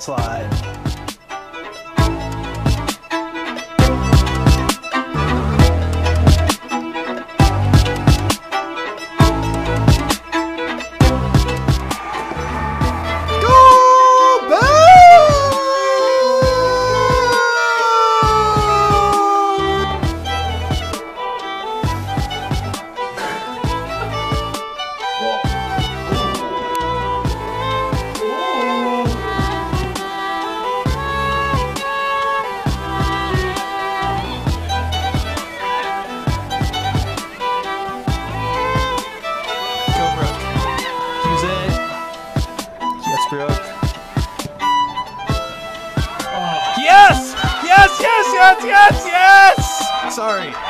slide. Sorry.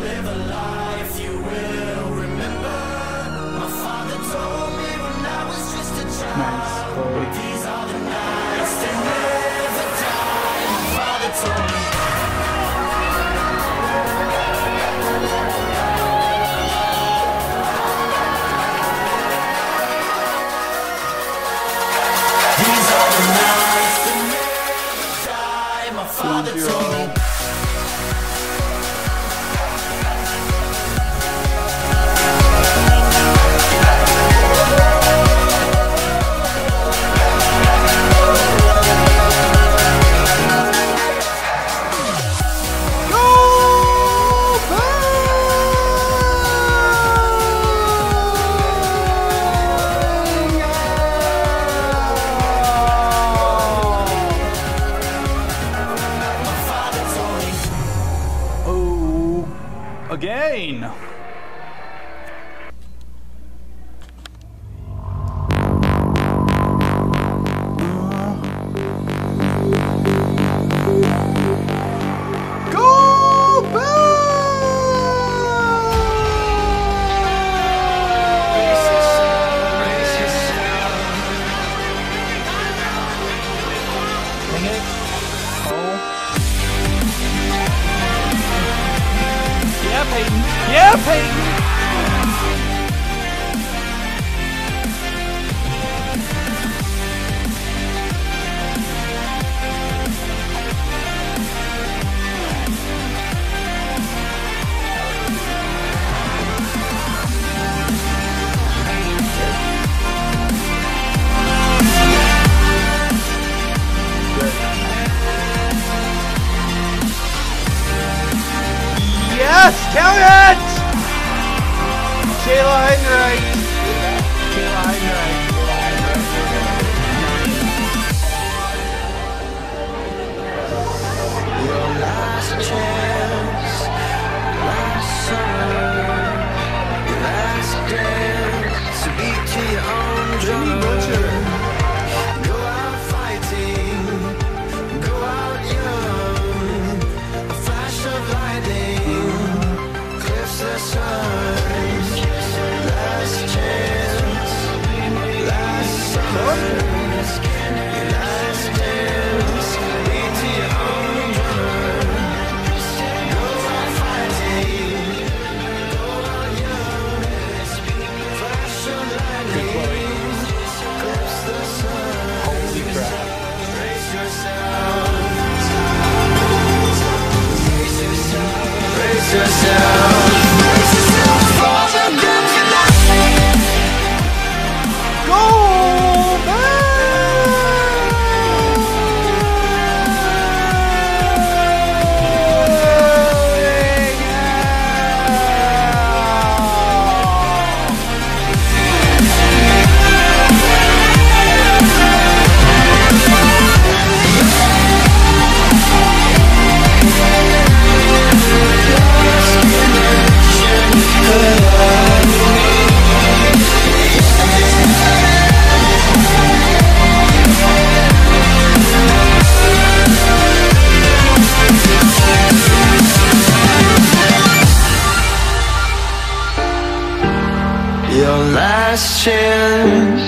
Your last chance,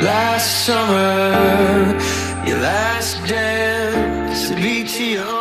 last summer, your last dance to be to your